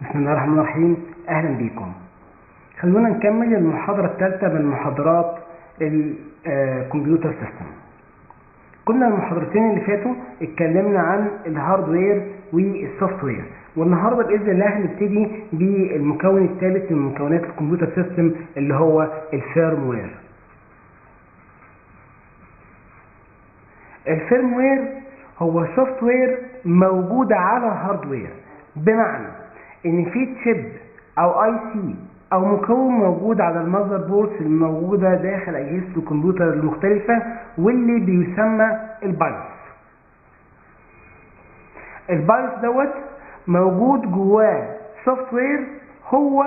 بسم الله الرحمن الرحيم. أهلا بيكم خلونا نكمل المحاضرة الثالثة من محاضرات ال computer system كنا المحاضرتين اللي فاتوا اتكلمنا عن ال hardware وال software والنهاردة بإذن الله هنبتدي بالمكون الثالث من مكونات ال computer system اللي هو ال firmware ال firmware هو software موجودة على hardware بمعنى إن في chip أو IC أو مكون موجود على ال motherboard الموجودة داخل أجهزة الكمبيوتر المختلفة واللي بيسمى ال BIOS ال BIOS دوت موجود جواه software هو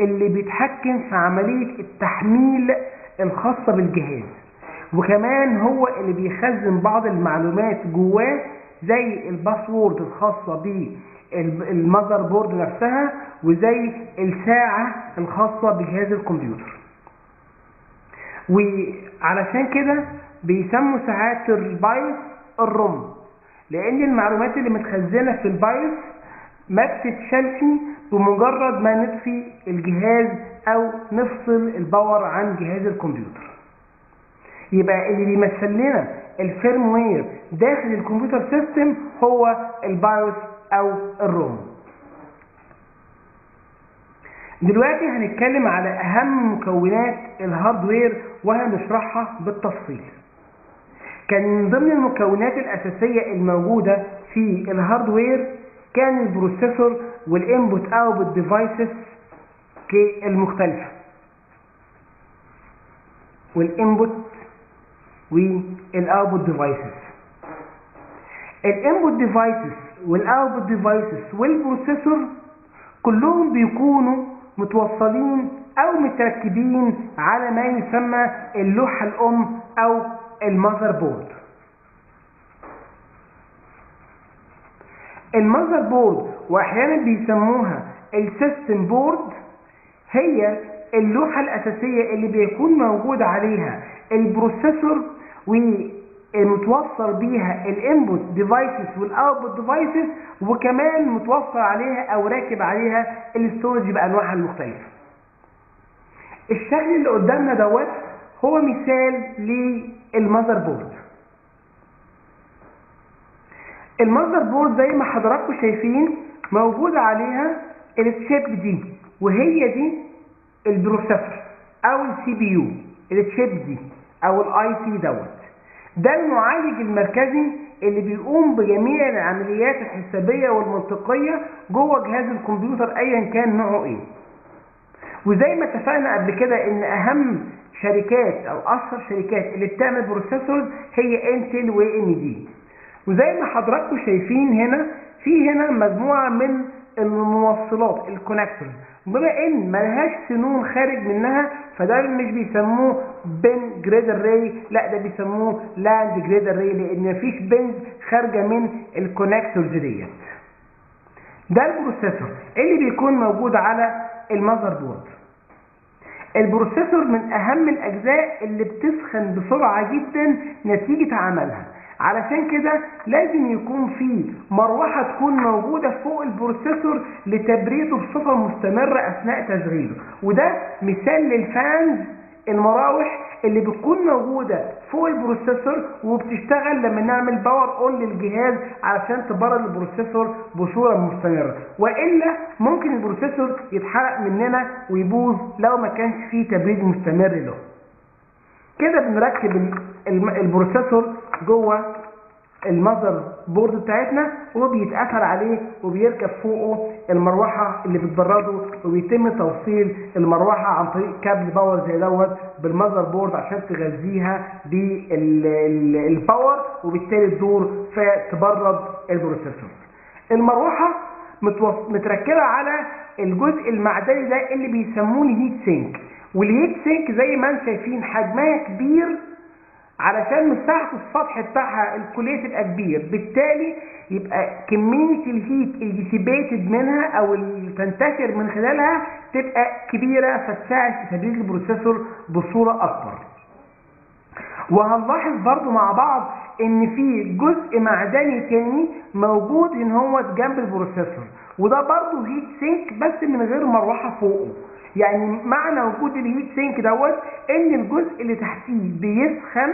اللي بيتحكم في عملية التحميل الخاصة بالجهاز وكمان هو اللي بيخزن بعض المعلومات جواه زي ال password الخاصة بال motherboard نفسها وزي الساعة الخاصة بجهاز الكمبيوتر. وعلشان كده بيسموا ساعات ال BIOS ال ROM لأن المعلومات اللي متخزنة في ال BIOS ما بتتشالش بمجرد ما نطفي الجهاز أو نفصل ال power عن جهاز الكمبيوتر. يبقى اللي بيمثل لنا ال firmware داخل ال computer system هو ال BIOS أو ال ROM. دلوقتي هنتكلم على أهم مكونات ال hardware وهنشرحها بالتفصيل. كان من ضمن المكونات الأساسية الموجودة في ال hardware كان ال processor وال input output devices المختلفة. والانبوت والاوتبوت ديفايسز الانبوت ديفايسز والاوتبوت ديفايسز والبروسيسور كلهم بيكونوا متوصلين أو متركبين على ما يسمى اللوحة الأم أو ال motherboard ال motherboard وأحيانا بيسموها ال system board هي اللوحة الأساسية اللي بيكون موجود عليها ال processor ومتوصل بيها ال input devices وال output devices وكمان متوصل عليها أو راكب عليها ال storage بأنواعها المختلفة. الشكل اللي قدامنا دوت هو مثال لل motherboard ال motherboard زي ما حضراتكم شايفين موجود عليها ال chip دي وهي دي ال processor أو ال CPU ال chip دي أو ال IC دوت. ده المعالج المركزي اللي بيقوم بجميع العمليات الحسابية والمنطقية جوه جهاز الكمبيوتر ايا كان نوعه إيه. وزي ما اتفقنا قبل كده إن أهم شركات أو اشهر شركات اللي بتعمل processors هي Intel و AMD وزي ما حضراتكم شايفين هنا في هنا مجموعة من الموصلات ال connectors بما إن ملهاش سنون خارج منها فده مش بيسموه pin grid array لا ده بيسموه land grid array لأن مفيش pins خارجة من ال connectors ديت. ده ال processor اللي بيكون موجود على ال motherboard. ال processor من أهم الأجزاء اللي بتسخن بسرعة جدا نتيجة عملها. علشان كده لازم يكون في مروحة تكون موجودة فوق ال processor لتبريده بصفة مستمرة أثناء تشغيله. وده مثال لل fans المراوح اللي بتكون موجودة فوق ال processor وبتشتغل لما نعمل power on للجهاز علشان تبرد ال processor بصورة مستمرة. وإلا ممكن ال processor يتحرق مننا ويبوظ لو ما كانش فيه تبريد مستمر له. كده بنركب ال processor جوه ال motherboard بتاعتنا وبيتقفل عليه وبيركب فوقه المروحة اللي بتبرده وبيتم توصيل المروحة عن طريق كابل power زي دوت بال motherboard عشان تغذيها بال power وبالتالي تدور فتبرد ال processor. المروحة متركبة على الجزء المعدني ده اللي بيسموه ال heat sink وال heat sink زي ما أنتم شايفين حجمها كبير علشان مساحة السطح بتاعها الكلية تبقى كبير بالتالي يبقى كمية ال heat ال dissipated منها أو تنتشر من خلالها تبقى كبيرة فتساعد في تبريد ال processor بصورة أكبر. وهنلاحظ برضو مع بعض إن في جزء معدني تاني موجود إن هو جنب ال processor. وده برضه heat sink بس من غير مروحة فوقه. يعني معنى وجود ال heat sink دوت إن الجزء اللي تحتيه بيسخن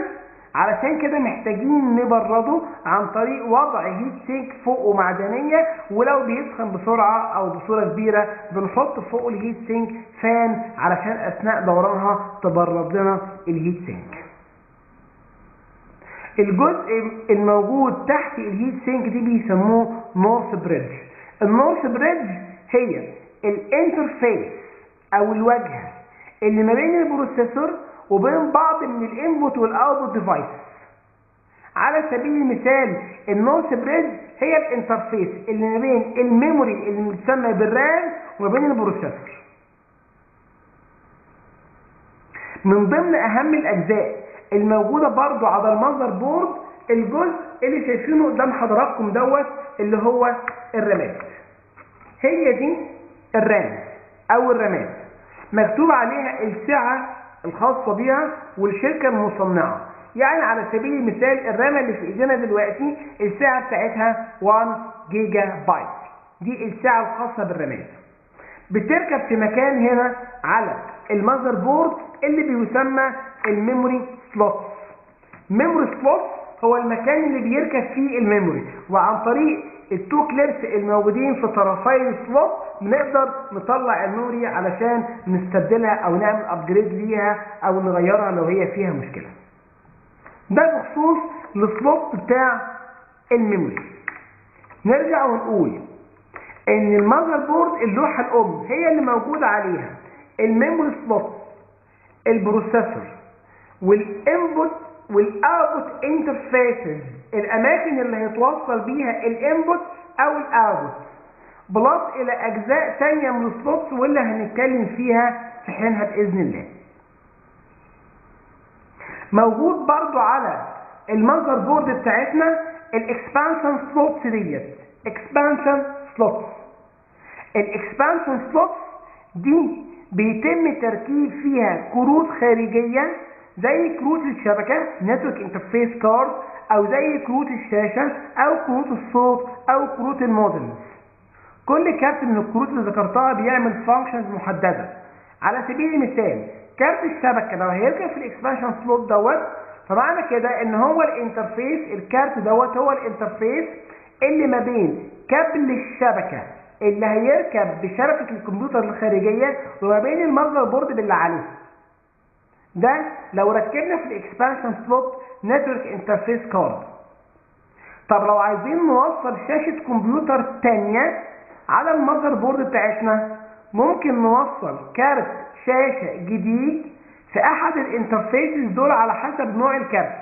علشان كده محتاجين نبرده عن طريق وضع heat sink فوقه معدنيه ولو بيسخن بسرعة أو بصورة كبيرة بنحط فوق ال heat sink fan علشان أثناء دورانها تبرد لنا ال heat sink الجزء الموجود تحت ال heat sink دي بيسموه north bridge ال north bridge هي ال interface أو الواجهه اللي ما بين ال processor وبين بعض من ال input وال output device على سبيل المثال ال north bridge هي ال interface اللي ما بين ال memory اللي بتسمى بال RAM وما بين ال processor. من ضمن أهم الأجزاء الموجودة برضو على ال motherboard الجزء اللي شايفينه قدام حضراتكم دوت اللي هو ال RAM ات. هي دي ال RAM أو ال RAM ات. مكتوب عليها السعة الخاصة بيها والشركة المصنعة. يعني على سبيل المثال ال RAM ة اللي في إيدينا دلوقتي السعة بتاعتها 1 جيجا بايت دي السعة الخاصة بال RAM ات. بتركب في مكان هنا على ال motherboard اللي بيسمى ال memory slot memory slot هو المكان اللي بيركب فيه ال memory. وعن طريق ال two clips الموجودين في طرفي ال slot بنقدر نطلع ال memory علشان نستبدلها أو نعمل upgrade ليها أو نغيرها لو هي فيها مشكلة. ده بخصوص ال slot بتاع ال memory. نرجع ونقول إن ال motherboard اللوحة الأم هي اللي موجودة عليها. الميموري سلوت البروسيسور والإنبوت والاوتبوت انترفيسز الاماكن اللي هيتوصل بيها ال input أو ال output plus إلى أجزاء ثانية من ال slots واللي هنتكلم فيها في حينها بإذن الله. موجود برضو على ال motherboard بتاعتنا ال expansion slots ديت. expansion slots ال expansion slots دي بيتم تركيب فيها كروت خارجية زي كروت الشبكة network interface card أو زي كروت الشاشة أو كروت الصوت أو كروت ال modems كل كارت من الكروت اللي ذكرتها بيعمل functions محددة. على سبيل المثال كارت الشبكة لو هيركب في ال expansion slot دوت فمعنى كده إن هو ال interface الكارت دوت هو ال interface اللي ما بين كابل الشبكة اللي هيركب بشبكة الكمبيوتر الخارجية وما بين ال motherboard اللي عليه. ده لو ركبنا في ال expansion slot network interface card طب لو عايزين نوصل شاشة كمبيوتر تانية على ال motherboard بتاعتنا ممكن نوصل كارت شاشة جديد في أحد ال interfaces دول على حسب نوع الكارت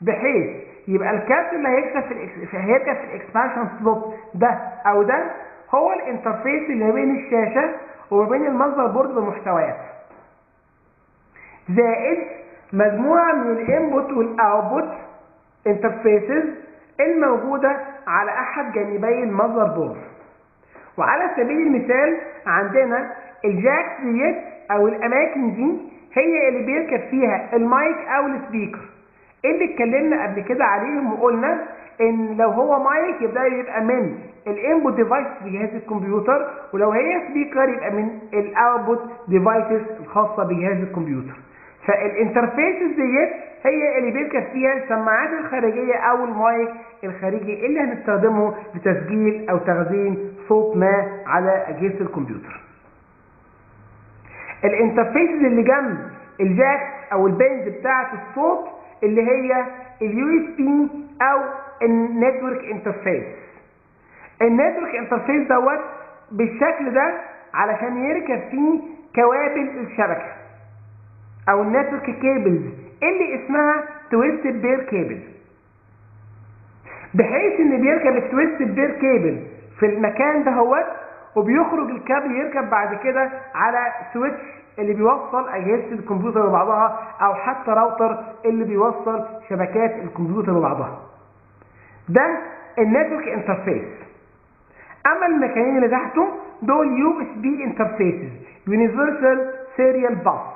بحيث يبقى الكارت اللي هيكسب في. هيركب في ال expansion slot ده أو ده هو ال interface اللي بين الشاشة وما بين ال motherboard بمحتويات زائد مجموعة من ال input وال output interfaces الموجودة على أحد جانبي ال motherboard. وعلى سبيل المثال عندنا ال jacks ديت أو الاماكن دي هي اللي بيركب فيها المايك أو ال speaker اللي اتكلمنا قبل كده عليهم وقلنا إن لو هو مايك يبدأ يبقى من ال input device في جهاز الكمبيوتر ولو هي speaker يبقى من ال output devices الخاصة بجهاز الكمبيوتر. فال interfaces ديت هي اللي بيركب فيها السماعات الخارجية أو المايك الخارجي اللي هنستخدمه لتسجيل أو تخزين صوت ما على أجهزة الكمبيوتر. ال interfaces اللي جنب ال jack أو ال pins بتاعة الصوت اللي هي ال USB أو ال network interface ال network interface دوت بالشكل ده علشان يركب فيه كوابل الشبكة. أو ال network cables اللي اسمها twisted pair cable بحيث إن بيركب ال twisted pair cable في المكان ده هو وبيخرج الكابل يركب بعد كده على switch اللي بيوصل اجهزه الكمبيوتر ببعضها أو حتى راوتر اللي بيوصل شبكات الكمبيوتر ببعضها. ده ال network interface أما المكانين اللي تحته دول USB interfaces universal serial bus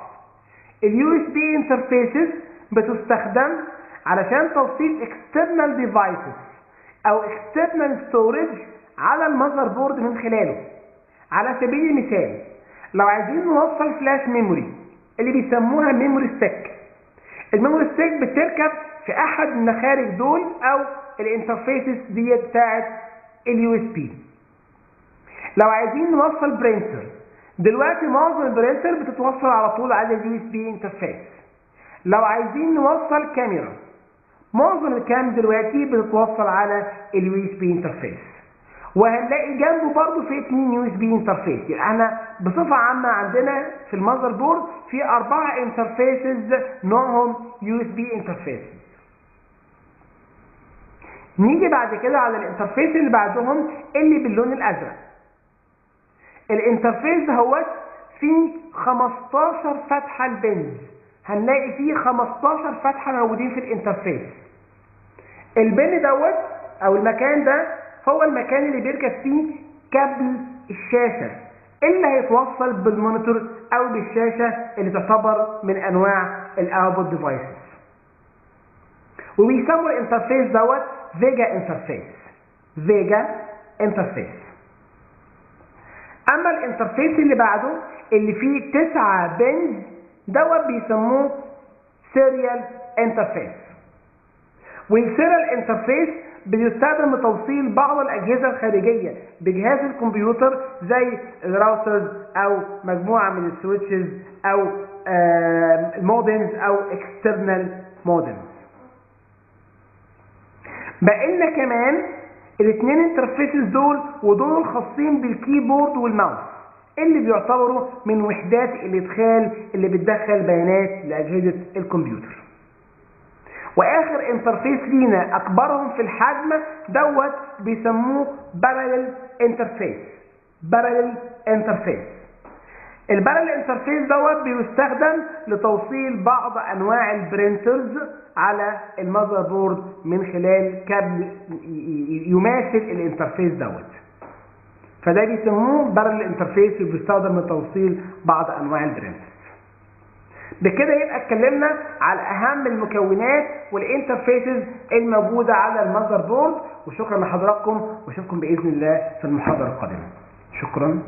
ال USB interfaces بتستخدم علشان توصيل external devices أو external storage على ال motherboard من خلاله. على سبيل المثال لو عايزين نوصل flash memory اللي بيسموها memory stick ال memory stick بتركب في أحد المخارج دول أو ال interfaces دي بتاعت ال USB لو عايزين نوصل printer دلوقتي معظم ال printer بتتوصل على طول على ال USB interface. لو عايزين نوصل كاميرا معظم ال cam دلوقتي بتتوصل على ال USB interface. وهنلاقي جنبه برضه في اثنين USB interface. يعني إحنا بصفة عامة عندنا في ال motherboard في أربعة interfaces نوعهم USB interfaces. نيجي بعد كده على ال interface اللي بعدهم اللي باللون الأزرق. ال interface دهوت فيه 15 فتحة ال pins هنلاقي فيه 15 فتحة موجودين في ال interface ال pin دوت أو المكان ده هو المكان اللي بيركب فيه كابل الشاشة. اللي هيتوصل بال monitor أو بالشاشة اللي تعتبر من أنواع ال output devices وبيسموا ال interface دوت VGA interface VGA interface أما ال interface اللي بعده اللي فيه تسعة pins دوت بيسموه serial interface وال serial interface بيستخدم لتوصيل بعض الأجهزة الخارجية بجهاز الكمبيوتر زي ال routers أو مجموعة من ال switches أو ال modems أو external modems بقى لنا كمان الاثنين interfaces دول ودول خاصين بال keyboard وال mouse اللي بيعتبروا من وحدات الإدخال اللي بتدخل بيانات لأجهزة الكمبيوتر؟ وآخر interface لينا أكبرهم في الحجم دوت بيسموه parallel interface parallel interface ال parallel interface دوت بيستخدم لتوصيل بعض أنواع ال printers على ال motherboard من خلال كابل يماثل ال interface دوت. فده بيسموه parallel interface وبيستخدم لتوصيل بعض أنواع ال printers بكده يبقى اتكلمنا على أهم المكونات وال interfaces الموجودة على ال motherboard. وشكرا لحضراتكم وأشوفكم بإذن الله في المحاضرة القادمة. شكرا.